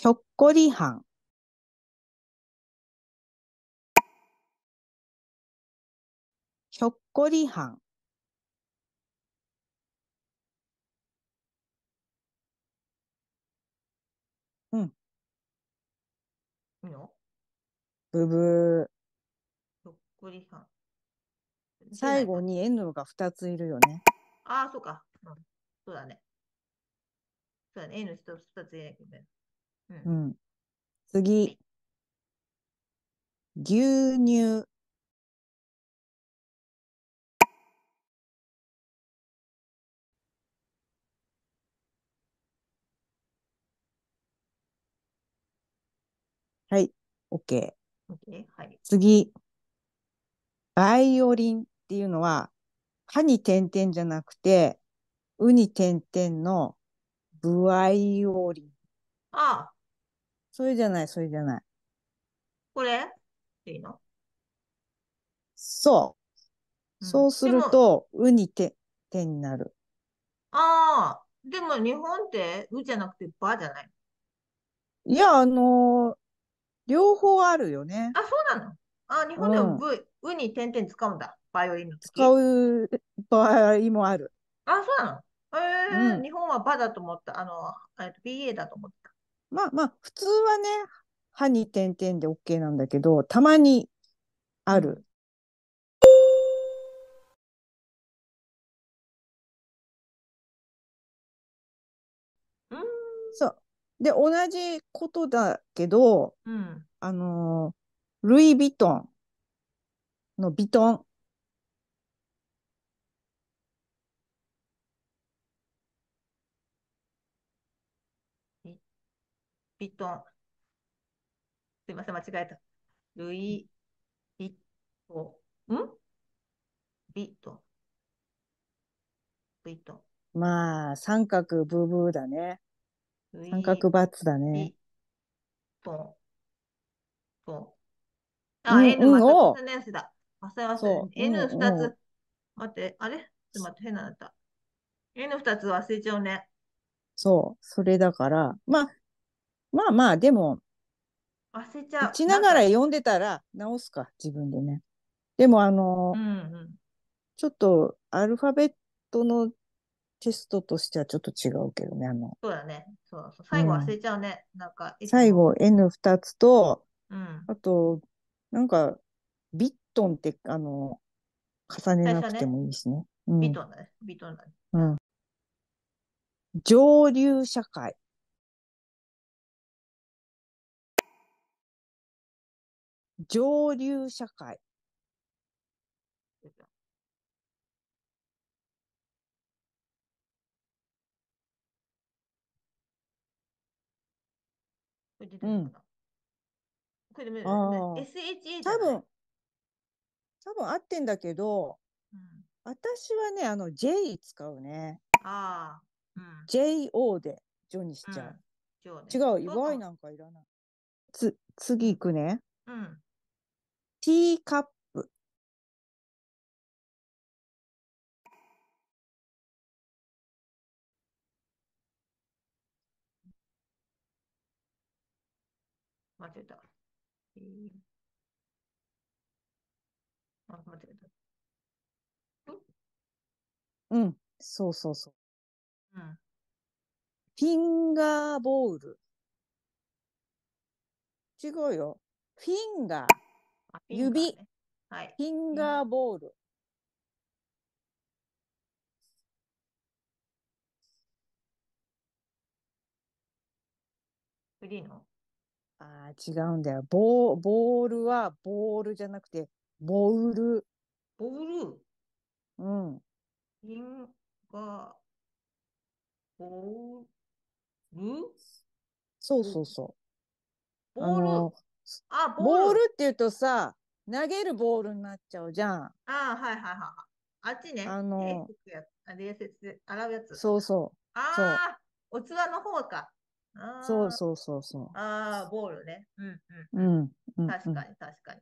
ひょっこりはん。ひょっこりはん。うん。いいの？ブブひょっこりはん。ー。最後に。に N が2ついるよね。ああ、そうか。うん。そうだね。そうだね。A の一つ二つ入れなきゃいけない。う。うんん。次。牛乳。はい。OK。オッケーはい。次。バイオリンっていうのは、歯に点々じゃなくて、うに点々のブワイオリン。ああ、それじゃない、それじゃない。これ？いいの？そう。うんそうすると、うに点々になる。ああ、でも日本って、うじゃなくてばじゃないいや、あのー両方あるよね。あ、そうなの？あ、日本でうんもブ、うに点々使うんだ。バイオリンの時。使う場合もある。あ、そうなのええうん日本はバだと思った。あの、えっと BA だと思った。まあまあ、普通はね、歯に点々で OK なんだけど、たまにある。うん。そう。で、同じことだけど、うん。あのールイ・ヴィトンのヴィトン。ビトン。すいません、間違えた。ルイ・ビトン。ん？ビトン。ビトまあ、三角ブーブーだね。三角バツだね。ビトン。トン。あ、うん N うんまたお別のやつだ。忘れましたそう。N うん二うんつ。待って、あれ？ちょっと待って、変なのだった。N 二つ忘れちゃうね。そう。それだから、まあ、まあまあ、でも、忘れちゃう。打ちながらなんか読んでたら直すか、自分でね。でも、あのーうんうん。ちょっとアルファベットのテストとしてはちょっと違うけどね。あの、そうだね。そうそう。最後忘れちゃうね。なんか、いつも最。後 N2 つと、うん。あと、なんか、ビットンって、あの、重ねなくてもいいしね。うんビトンだね。ビトンだね。うん。上流社会。上流社会。これ出てるかな、これでも SHA 多分、多分合ってんだけど、うん、私はね、あの J 使うね。ああ、うん。JO でジョにしちゃう。うん、違う、Y なんかいらない。つ、次行くね。うん。ティーカップ。間違えた。えーあ、間違えた。うん、そうそうそう。うん。フィンガーボール。違うよ。フィンガー。あねはい。フィンガーボール。フリーの？ああ、違うんだよ。ボー、ボールはボールじゃなくて、ボール。ボール、うん。フィンガー、ボール、そうそうそう。ボール、のあ、ボボーール。ルって言うとさ、投げるボールになっちゃうじゃん。ああ、はいはいはいはい。あっちね。あの手つくやつあ礼節で洗うやつ。そうそああ、器の方か。あう。ーそうそうそうそああ、ボールね。うんう。うん。うんうん。確かに確かに。